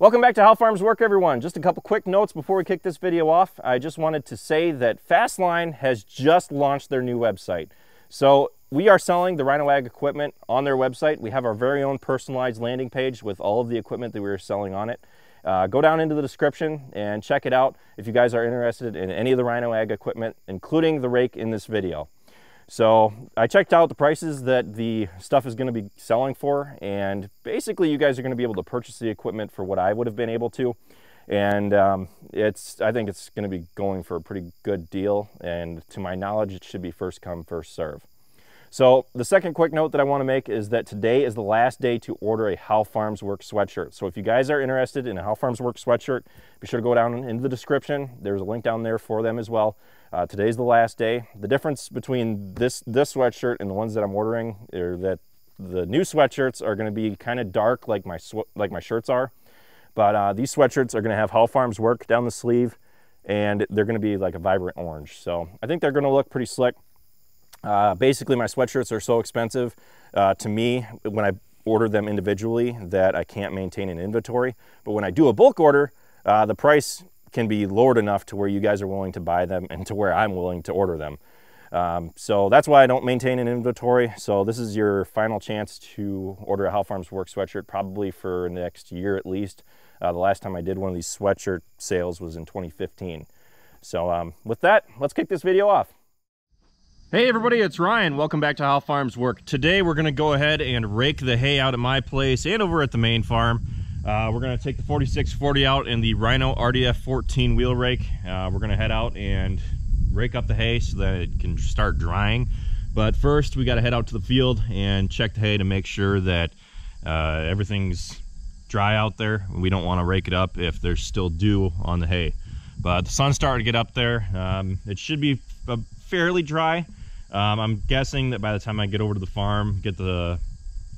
Welcome back to How Farms Work, everyone. Just a couple quick notes before we kick this video off. I just wanted to say that Fastline has just launched their new website. So we are selling the Rhino Ag equipment on their website. We have our very own personalized landing page with all of the equipment that we are selling on it. Uh, go down into the description and check it out if you guys are interested in any of the Rhino Ag equipment, including the rake in this video. So I checked out the prices that the stuff is going to be selling for, and basically you guys are going to be able to purchase the equipment for what I would have been able to. And um, it's, I think it's going to be going for a pretty good deal. And to my knowledge, it should be first come, first serve. So the second quick note that I want to make is that today is the last day to order a How Farms Work sweatshirt. So if you guys are interested in a How Farms Work sweatshirt, be sure to go down into the description. There's a link down there for them as well. Uh, today's the last day. The difference between this, this sweatshirt and the ones that I'm ordering are that the new sweatshirts are going to be kind of dark like my, like my shirts are. But uh, these sweatshirts are going to have How Farms work down the sleeve and they're going to be like a vibrant orange. So I think they're going to look pretty slick. Uh, basically, my sweatshirts are so expensive uh, to me when I order them individually that I can't maintain an inventory. But when I do a bulk order, uh, the price can be lowered enough to where you guys are willing to buy them and to where I'm willing to order them. Um, so that's why I don't maintain an inventory. So this is your final chance to order a How Farms Work sweatshirt, probably for next year at least. Uh, the last time I did one of these sweatshirt sales was in 2015. So um, with that, let's kick this video off. Hey everybody, it's Ryan. Welcome back to How Farms Work. Today we're gonna go ahead and rake the hay out at my place and over at the main farm. Uh, we're gonna take the 4640 out in the Rhino RDF 14 wheel rake. Uh, we're gonna head out and rake up the hay so that it can start drying. But first we gotta head out to the field and check the hay to make sure that uh, everything's dry out there. We don't wanna rake it up if there's still dew on the hay. But the sun's starting to get up there. Um, it should be fairly dry. Um, I'm guessing that by the time I get over to the farm, get the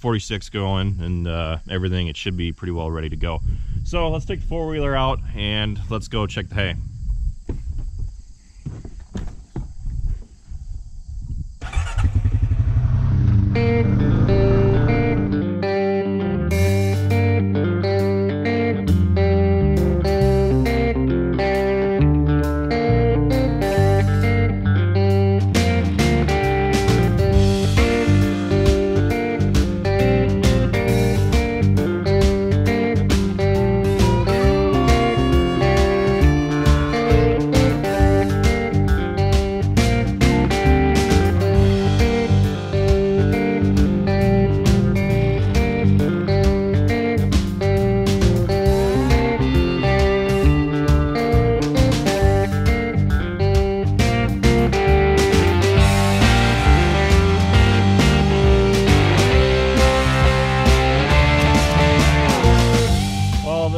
46 going and uh, everything, it should be pretty well ready to go. So let's take the four-wheeler out and let's go check the hay.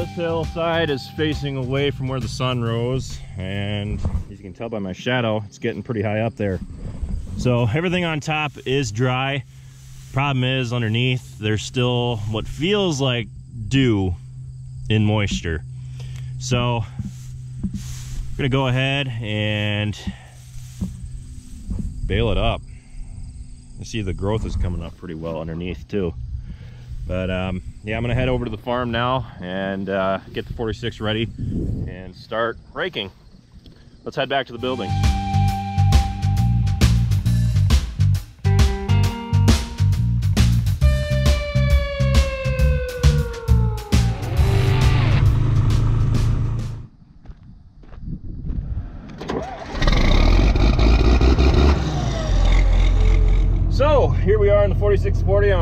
Hillside is facing away from where the sun rose and as you can tell by my shadow it's getting pretty high up there. So everything on top is dry. Problem is underneath there's still what feels like dew in moisture. So I'm gonna go ahead and bale it up. You see the growth is coming up pretty well underneath too but um, yeah, I'm gonna head over to the farm now and uh, get the 46 ready and start raking. Let's head back to the building.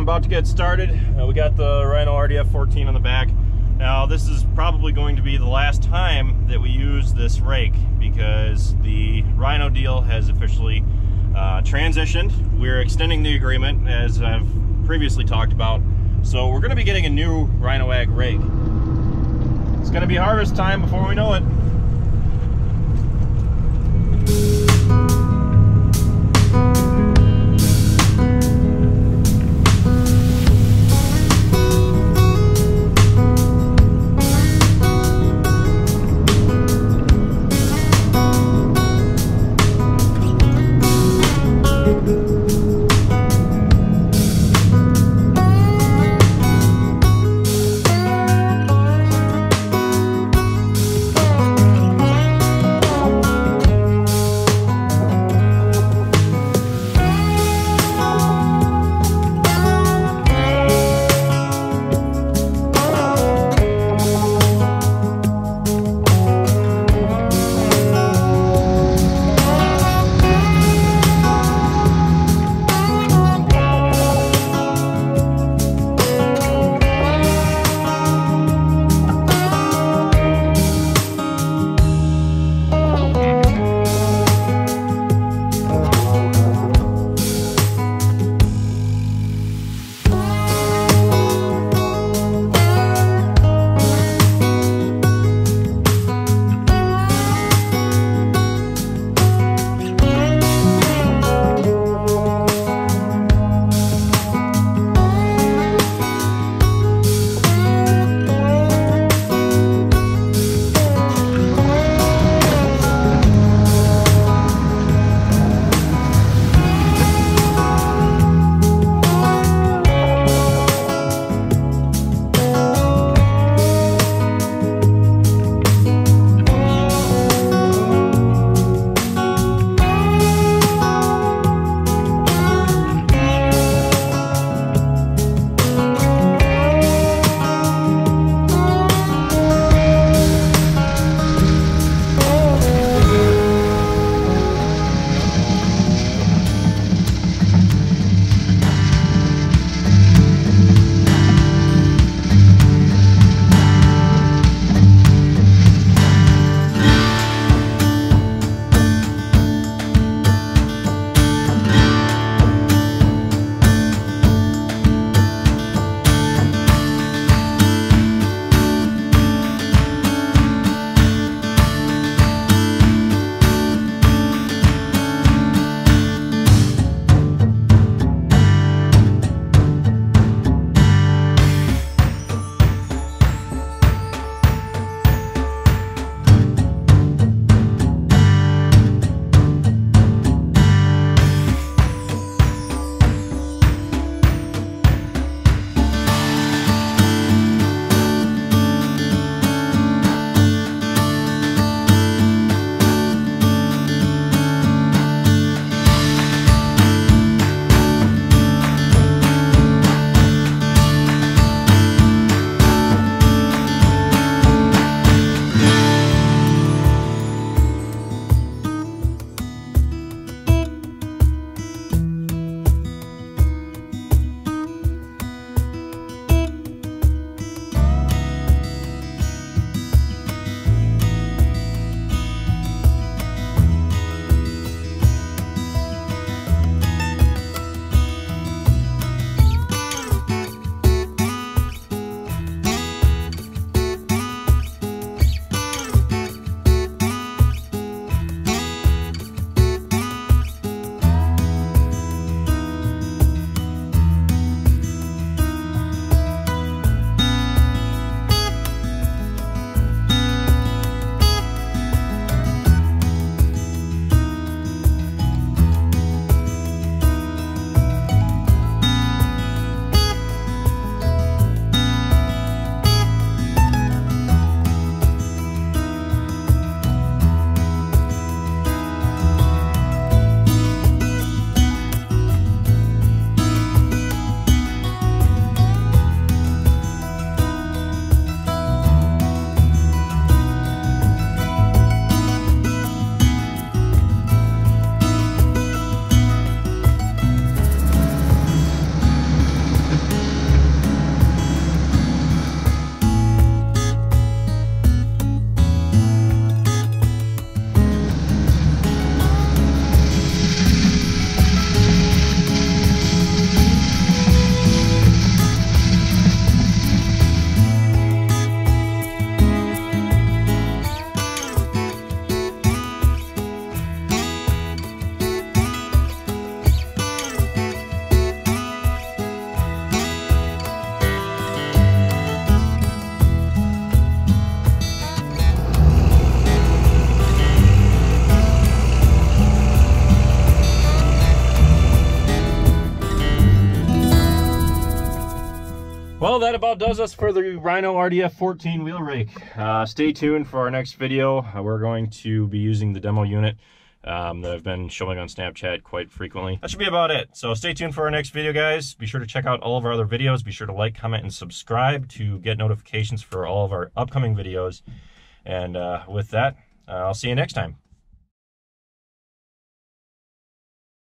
About to get started. Uh, we got the Rhino RDF 14 on the back. Now this is probably going to be the last time that we use this rake because the Rhino deal has officially uh, transitioned. We're extending the agreement as I've previously talked about. So we're going to be getting a new Rhino Ag rake. It's going to be harvest time before we know it. About does us for the Rhino RDF 14 wheel rake. Uh, stay tuned for our next video. Uh, we're going to be using the demo unit um, that I've been showing on Snapchat quite frequently. That should be about it. So stay tuned for our next video, guys. Be sure to check out all of our other videos. Be sure to like, comment, and subscribe to get notifications for all of our upcoming videos. And uh, with that, uh, I'll see you next time.